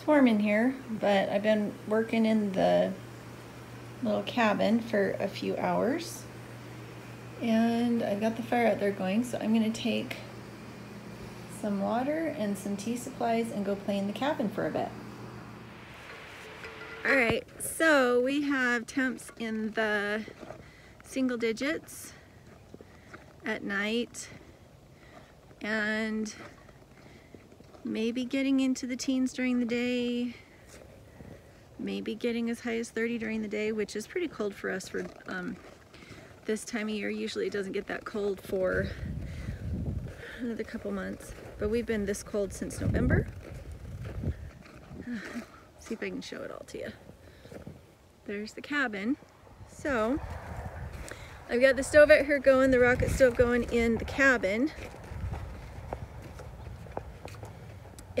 It's warm in here, but I've been working in the little cabin for a few hours. And I've got the fire out there going, so I'm gonna take some water and some tea supplies and go play in the cabin for a bit. All right, so we have temps in the single digits at night and maybe getting into the teens during the day, maybe getting as high as 30 during the day, which is pretty cold for us for um, this time of year. Usually it doesn't get that cold for another couple months, but we've been this cold since November. See if I can show it all to you. There's the cabin. So I've got the stove out here going, the rocket stove going in the cabin.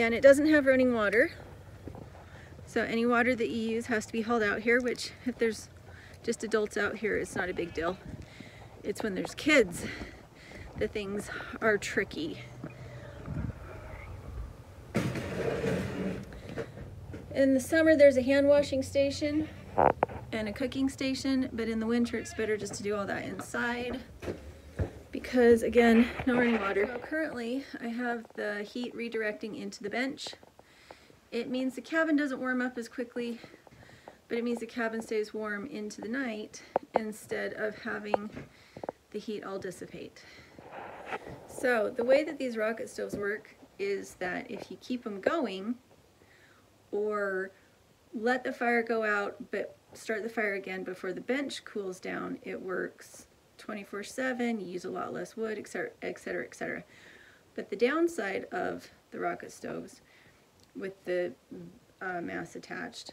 And it doesn't have running water. So any water that you use has to be hauled out here, which if there's just adults out here, it's not a big deal. It's when there's kids the things are tricky. In the summer, there's a hand washing station and a cooking station, but in the winter, it's better just to do all that inside because again, no running water. So currently I have the heat redirecting into the bench. It means the cabin doesn't warm up as quickly, but it means the cabin stays warm into the night instead of having the heat all dissipate. So the way that these rocket stoves work is that if you keep them going or let the fire go out but start the fire again before the bench cools down, it works 24 7, you use a lot less wood, etc., etc., etc. But the downside of the rocket stoves with the uh, mass attached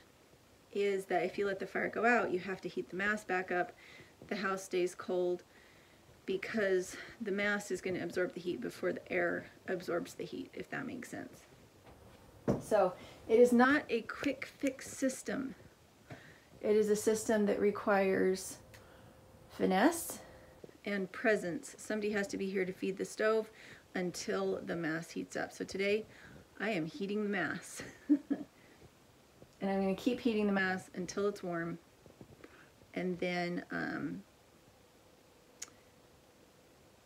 is that if you let the fire go out, you have to heat the mass back up. The house stays cold because the mass is going to absorb the heat before the air absorbs the heat, if that makes sense. So it is not a quick fix system. It is a system that requires finesse and presence. Somebody has to be here to feed the stove until the mass heats up. So today I am heating the mass. and I'm going to keep heating the mass until it's warm. And then, um,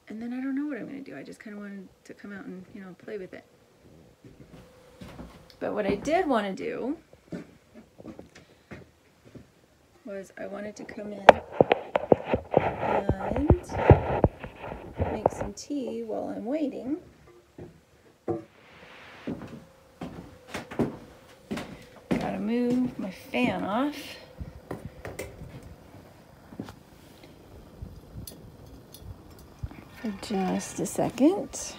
and then I don't know what I'm going to do. I just kind of wanted to come out and, you know, play with it. But what I did want to do was I wanted to come in and make some tea while I'm waiting. Gotta move my fan off. For just a second.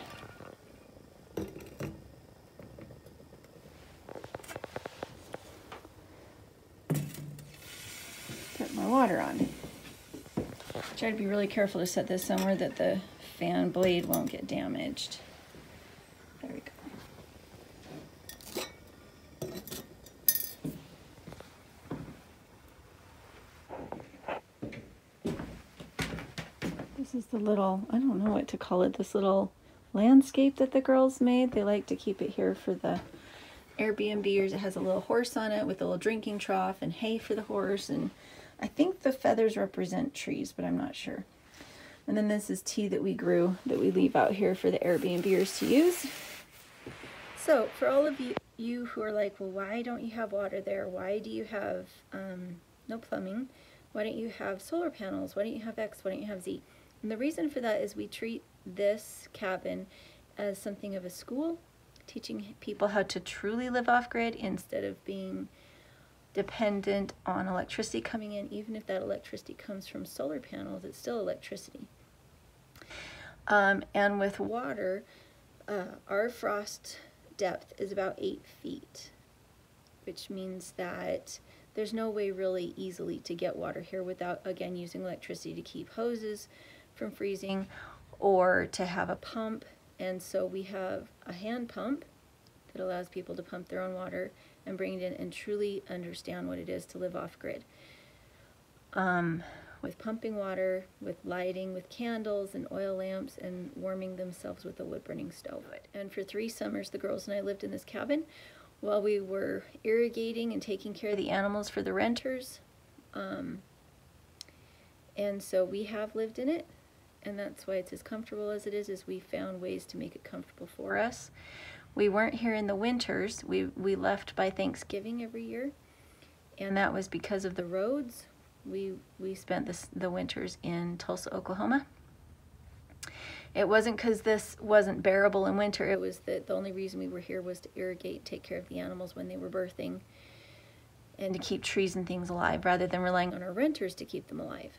Put my water on. Try to be really careful to set this somewhere that the fan blade won't get damaged. There we go. This is the little, I don't know what to call it, this little landscape that the girls made. They like to keep it here for the Airbnbers. It has a little horse on it with a little drinking trough and hay for the horse and I think the feathers represent trees, but I'm not sure. And then this is tea that we grew that we leave out here for the Airbnbers to use. So for all of you, you who are like, well, why don't you have water there? Why do you have um, no plumbing? Why don't you have solar panels? Why don't you have X? Why don't you have Z? And the reason for that is we treat this cabin as something of a school, teaching people how to truly live off grid instead of being dependent on electricity coming in, even if that electricity comes from solar panels, it's still electricity. Um, and with water, uh, our frost depth is about eight feet, which means that there's no way really easily to get water here without, again, using electricity to keep hoses from freezing or to have a pump. And so we have a hand pump that allows people to pump their own water and bring it in and truly understand what it is to live off grid. Um, with pumping water, with lighting, with candles and oil lamps, and warming themselves with a wood burning stove. And for three summers, the girls and I lived in this cabin while we were irrigating and taking care of the animals for the renters. Um, and so we have lived in it, and that's why it's as comfortable as it is, is we found ways to make it comfortable for us. We weren't here in the winters. We, we left by Thanksgiving every year, and that was because of the roads. We, we spent this, the winters in Tulsa, Oklahoma. It wasn't because this wasn't bearable in winter. It was that the only reason we were here was to irrigate, take care of the animals when they were birthing, and to keep trees and things alive rather than relying on our renters to keep them alive.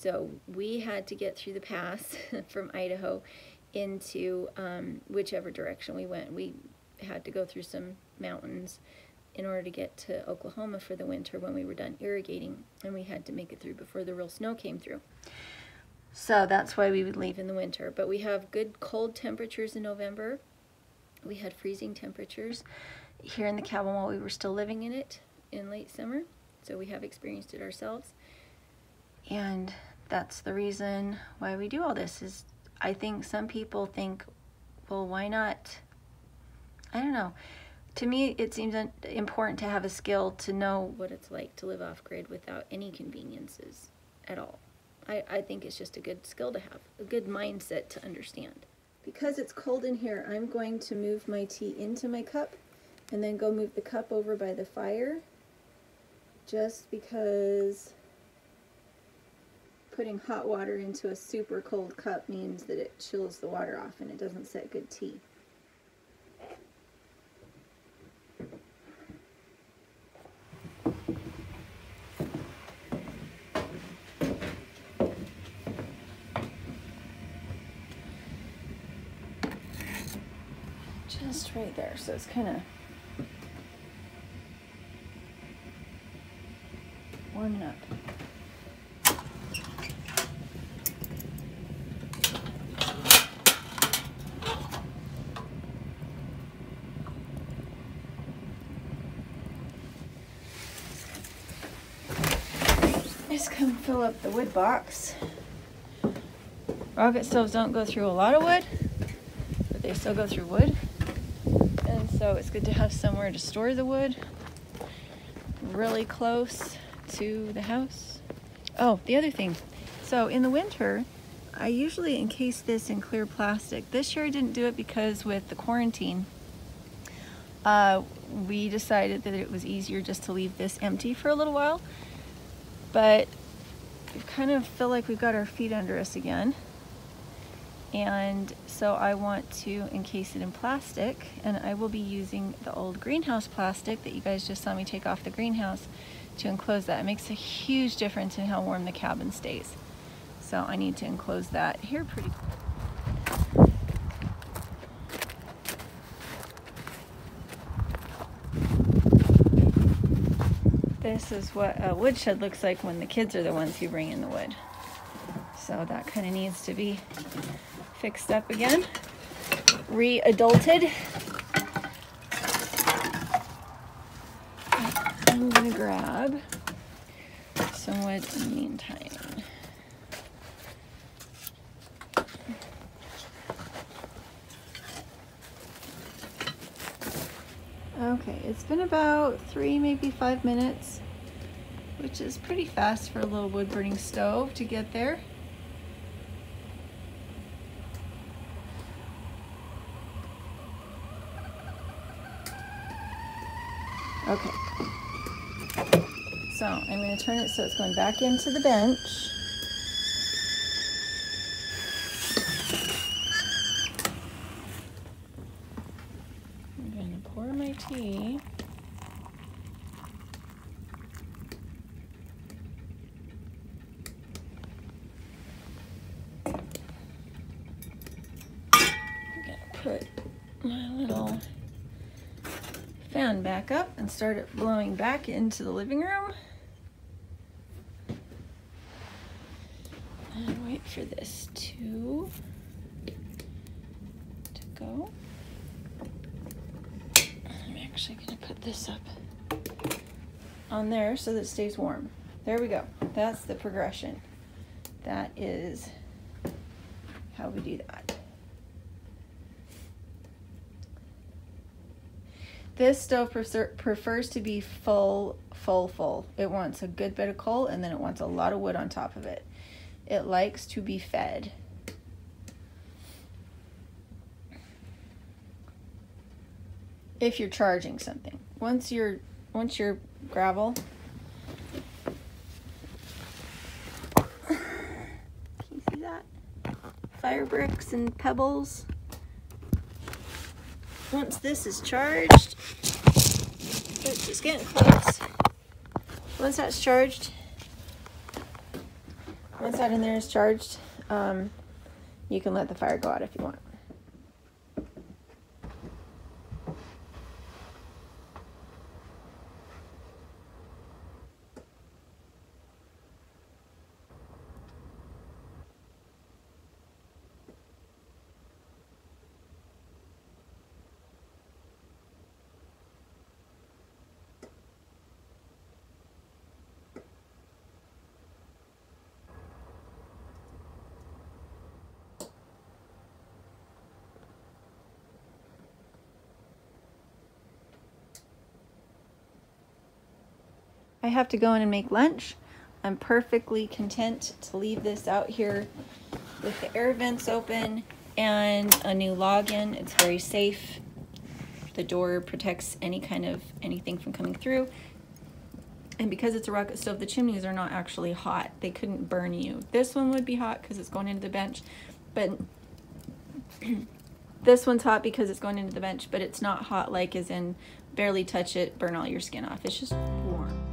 So we had to get through the pass from Idaho into um, whichever direction we went. We had to go through some mountains in order to get to Oklahoma for the winter when we were done irrigating, and we had to make it through before the real snow came through. So that's why we would leave in the winter. But we have good cold temperatures in November. We had freezing temperatures here in the cabin while we were still living in it in late summer. So we have experienced it ourselves. And that's the reason why we do all this is I think some people think, well, why not? I don't know. To me, it seems important to have a skill to know what it's like to live off grid without any conveniences at all. I, I think it's just a good skill to have, a good mindset to understand. Because it's cold in here, I'm going to move my tea into my cup and then go move the cup over by the fire just because putting hot water into a super cold cup means that it chills the water off and it doesn't set good tea. just right there. So it's kind of warming up. Just come fill up the wood box. Rocket stoves don't go through a lot of wood, but they still go through wood And so it's good to have somewhere to store the wood really close to the house. Oh, the other thing. So in the winter, I usually encase this in clear plastic. This year I didn't do it because with the quarantine, uh, we decided that it was easier just to leave this empty for a little while. But we kind of feel like we've got our feet under us again and so I want to encase it in plastic and I will be using the old greenhouse plastic that you guys just saw me take off the greenhouse to enclose that. It makes a huge difference in how warm the cabin stays. So I need to enclose that here pretty This is what a woodshed looks like when the kids are the ones who bring in the wood. So that kind of needs to be fixed up again, re-adulted. I'm gonna grab some wood in the meantime. Okay, it's been about three, maybe five minutes, which is pretty fast for a little wood burning stove to get there. Okay. So I'm going to turn it so it's going back into the bench. I'm going to pour my tea. I'm going to put my little fan back up and start it blowing back into the living room. And wait for this to, to go. I'm actually to put this up on there so that it stays warm. There we go. That's the progression. That is how we do that. This stove prefers to be full, full, full. It wants a good bit of coal and then it wants a lot of wood on top of it. It likes to be fed. If you're charging something. Once you're once you're gravel Can you see that? Fire bricks and pebbles. Once this is charged, it's getting close. Once that's charged, once that in there is charged, um, you can let the fire go out if you want. I have to go in and make lunch. I'm perfectly content to leave this out here with the air vents open and a new login. It's very safe. The door protects any kind of anything from coming through. And because it's a rocket stove, the chimneys are not actually hot. They couldn't burn you. This one would be hot because it's going into the bench, but this one's hot because it's going into the bench, but it's not hot like as in barely touch it, burn all your skin off. It's just warm.